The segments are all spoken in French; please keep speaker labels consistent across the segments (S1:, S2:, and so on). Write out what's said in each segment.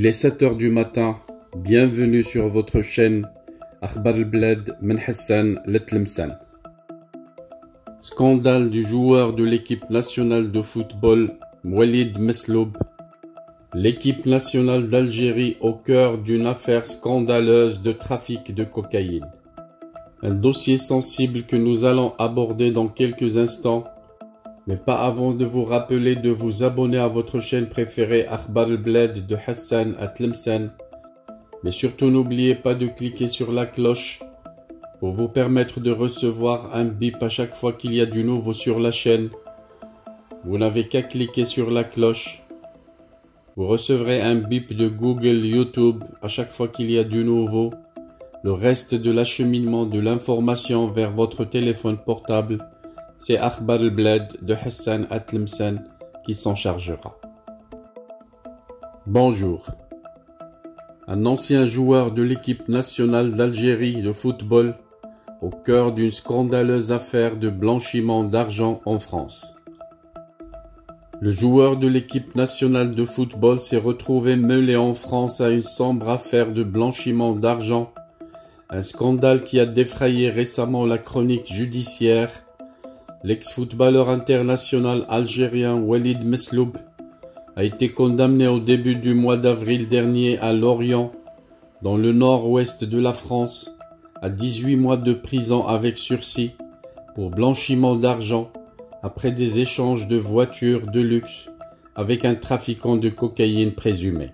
S1: Il est 7 heures du matin. Bienvenue sur votre chaîne Akhbar Letlemsan. Scandale du joueur de l'équipe nationale de football Walid Mesloub. L'équipe nationale d'Algérie au cœur d'une affaire scandaleuse de trafic de cocaïne. Un dossier sensible que nous allons aborder dans quelques instants mais pas avant de vous rappeler de vous abonner à votre chaîne préférée Akhbar al-Bled de Hassan à Tlemcen. Mais surtout n'oubliez pas de cliquer sur la cloche pour vous permettre de recevoir un bip à chaque fois qu'il y a du nouveau sur la chaîne. Vous n'avez qu'à cliquer sur la cloche. Vous recevrez un bip de Google YouTube à chaque fois qu'il y a du nouveau. Le reste de l'acheminement de l'information vers votre téléphone portable c'est Akhbar al-Bled de Hassan Atlemsen qui s'en chargera. Bonjour. Un ancien joueur de l'équipe nationale d'Algérie de football au cœur d'une scandaleuse affaire de blanchiment d'argent en France. Le joueur de l'équipe nationale de football s'est retrouvé mêlé en France à une sombre affaire de blanchiment d'argent, un scandale qui a défrayé récemment la chronique judiciaire L'ex-footballeur international algérien Walid Mesloub a été condamné au début du mois d'avril dernier à Lorient, dans le nord-ouest de la France, à 18 mois de prison avec sursis pour blanchiment d'argent après des échanges de voitures de luxe avec un trafiquant de cocaïne présumé.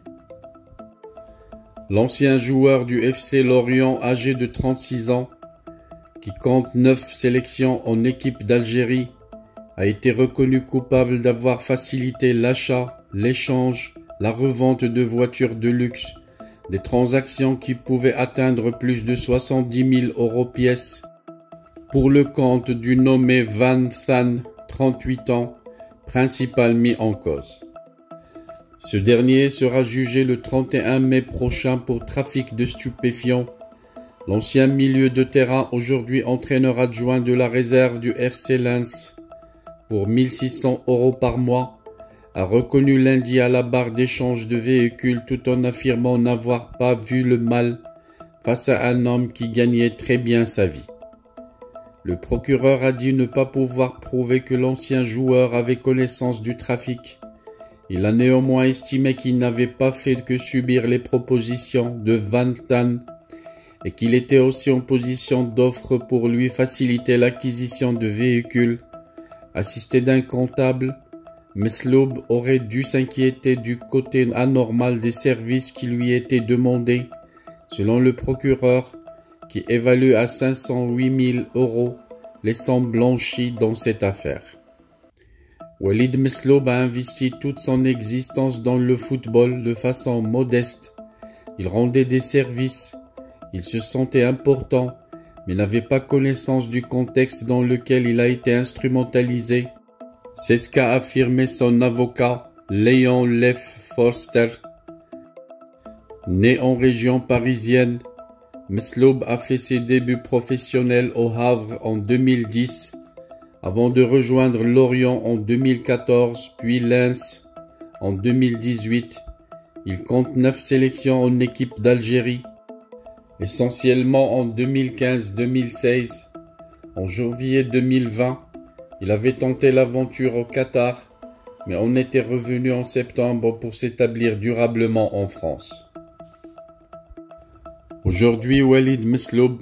S1: L'ancien joueur du FC Lorient âgé de 36 ans qui compte neuf sélections en équipe d'Algérie, a été reconnu coupable d'avoir facilité l'achat, l'échange, la revente de voitures de luxe, des transactions qui pouvaient atteindre plus de 70 000 euros pièces, pour le compte du nommé Van Than, 38 ans, principal mis en cause. Ce dernier sera jugé le 31 mai prochain pour trafic de stupéfiants L'ancien milieu de terrain, aujourd'hui entraîneur adjoint de la réserve du RC Lens, pour 1600 euros par mois, a reconnu lundi à la barre d'échange de véhicules tout en affirmant n'avoir pas vu le mal face à un homme qui gagnait très bien sa vie. Le procureur a dit ne pas pouvoir prouver que l'ancien joueur avait connaissance du trafic. Il a néanmoins estimé qu'il n'avait pas fait que subir les propositions de Van Tan et qu'il était aussi en position d'offre pour lui faciliter l'acquisition de véhicules. Assisté d'un comptable, Mesloub aurait dû s'inquiéter du côté anormal des services qui lui étaient demandés, selon le procureur, qui évalue à 508 000 euros les sommes blanchies dans cette affaire. Walid Mesloub a investi toute son existence dans le football de façon modeste. Il rendait des services, il se sentait important, mais n'avait pas connaissance du contexte dans lequel il a été instrumentalisé. C'est ce qu'a affirmé son avocat, Léon Leff Forster. Né en région parisienne, Mesloub a fait ses débuts professionnels au Havre en 2010, avant de rejoindre Lorient en 2014, puis Lens en 2018. Il compte neuf sélections en équipe d'Algérie essentiellement en 2015-2016. En janvier 2020, il avait tenté l'aventure au Qatar, mais on était revenu en septembre pour s'établir durablement en France. Aujourd'hui, Walid Mesloub,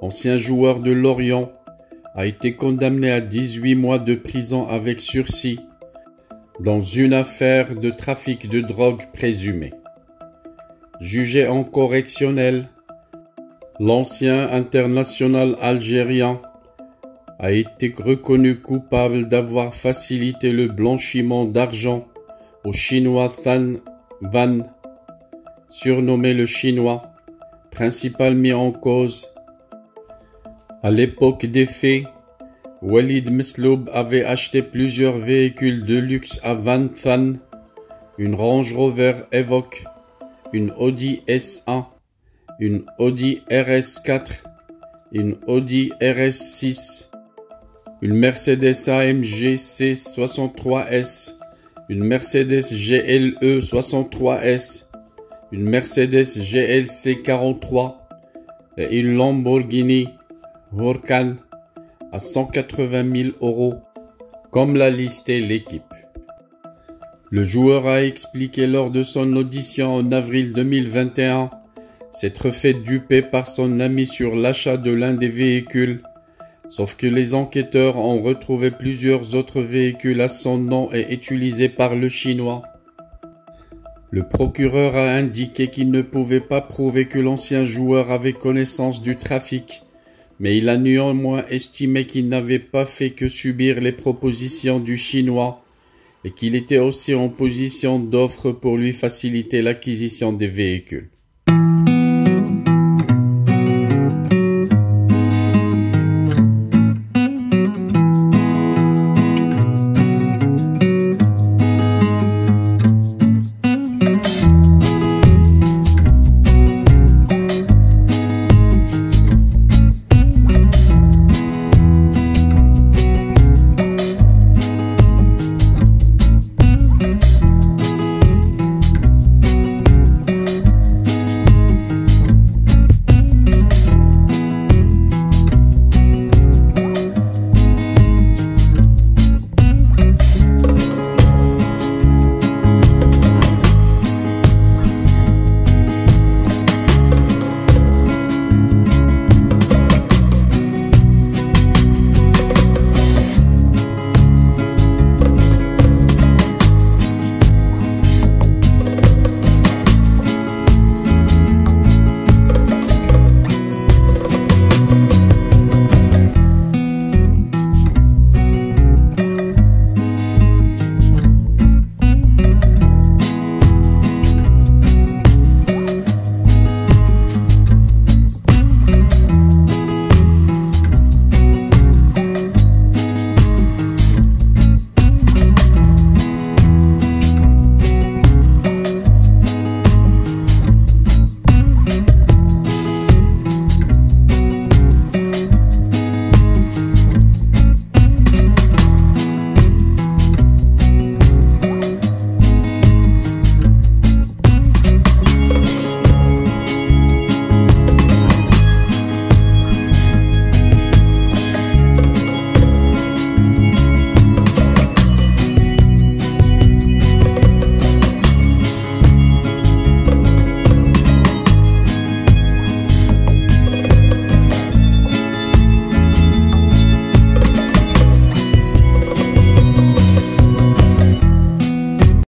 S1: ancien joueur de Lorient, a été condamné à 18 mois de prison avec sursis dans une affaire de trafic de drogue présumé. Jugé en correctionnel, L'ancien international algérien a été reconnu coupable d'avoir facilité le blanchiment d'argent au chinois Than Van, surnommé le chinois, principal mis en cause. À l'époque des faits, Walid Mesloub avait acheté plusieurs véhicules de luxe à Van Than, une Range Rover Evoque, une Audi S1, une Audi RS4, une Audi RS6, une Mercedes AMG C63S, une Mercedes GLE 63S, une Mercedes GLC 43 et une Lamborghini Huracan à 180 000 euros, comme l'a listé l'équipe. Le joueur a expliqué lors de son audition en avril 2021 s'être fait duper par son ami sur l'achat de l'un des véhicules, sauf que les enquêteurs ont retrouvé plusieurs autres véhicules à son nom et utilisés par le Chinois. Le procureur a indiqué qu'il ne pouvait pas prouver que l'ancien joueur avait connaissance du trafic, mais il a néanmoins estimé qu'il n'avait pas fait que subir les propositions du Chinois et qu'il était aussi en position d'offre pour lui faciliter l'acquisition des véhicules.